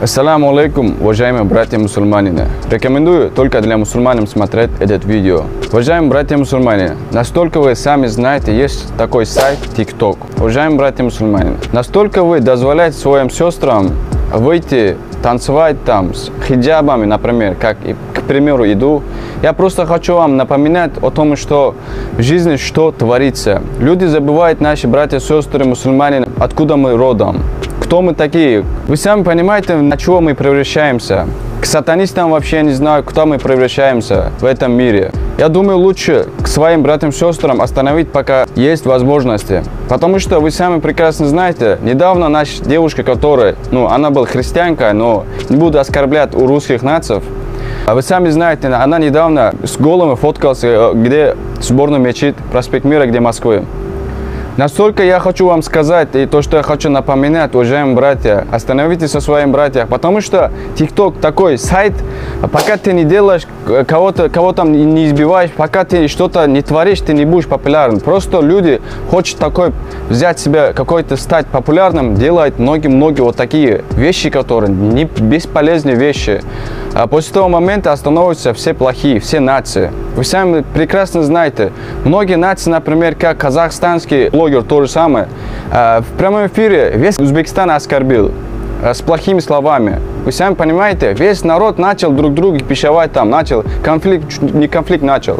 Ассаламу алейкум, уважаемые братья-мусульманины. Рекомендую только для мусульман смотреть этот видео. Уважаемые братья-мусульмане, настолько вы сами знаете, есть такой сайт TikTok. Уважаемые братья-мусульмане, настолько вы дозволяете своим сестрам выйти танцевать там с хиджабами, например, как, к примеру, иду. Я просто хочу вам напоминать о том, что в жизни что творится. Люди забывают, наши братья, сестры, мусульмане, откуда мы родом кто мы такие. Вы сами понимаете, на чего мы превращаемся. К сатанистам вообще не знаю, кто мы превращаемся в этом мире. Я думаю, лучше к своим братьям и сестрам остановить, пока есть возможности. Потому что вы сами прекрасно знаете, недавно наша девушка, которая, ну, она была христианка, но не буду оскорблять у русских наций, а вы сами знаете, она недавно с голым фоткалась, э, где сборный мечеть, проспект Мира, где Москвы. Настолько я хочу вам сказать, и то, что я хочу напоминать, уважаемые братья, остановитесь со своими братьями, потому что TikTok такой сайт, пока ты не делаешь, кого-то кого там не избиваешь, пока ты что-то не творишь, ты не будешь популярным. Просто люди хотят такой взять себя, какой-то стать популярным, делают многие-многие вот такие вещи, которые не бесполезные вещи. А после того момента остановятся все плохие, все нации. Вы сами прекрасно знаете, многие нации, например, как казахстанский блогер, то же самое, а, в прямом эфире весь Узбекистан оскорбил а, с плохими словами. Вы сами понимаете, весь народ начал друг друга пищевать там, начал, конфликт, не конфликт начал.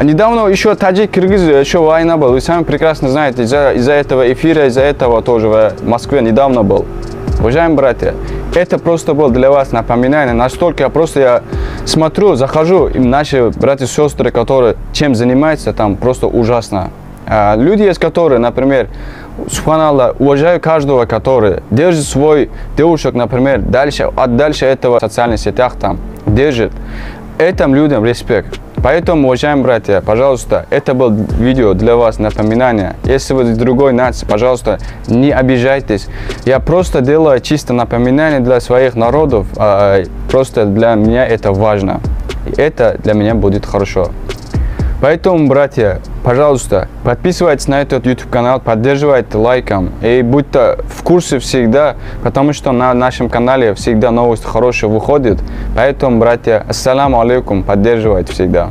А недавно еще таджик, киргиз, еще война была. Вы сами прекрасно знаете, из-за из этого эфира, из-за этого тоже в Москве недавно был. Уважаемые братья, это просто было для вас напоминание. Настолько я просто я смотрю, захожу, и наши братья и сестры, которые чем занимаются, там просто ужасно. А люди есть, которые, например, Субханаллах, уважаю каждого, который держит свой девушек, например, дальше, от дальше этого в социальных сетях там, держит. Этим людям респект. Поэтому, уважаемые братья, пожалуйста, это был видео для вас напоминание. Если вы другой нации, пожалуйста, не обижайтесь. Я просто делаю чисто напоминание для своих народов. А просто для меня это важно. И это для меня будет хорошо. Поэтому, братья, пожалуйста, подписывайтесь на этот YouTube канал, поддерживайте лайком и будьте в курсе всегда, потому что на нашем канале всегда новости хорошие выходят. Поэтому, братья, ассаламу алейкум, поддерживайте всегда.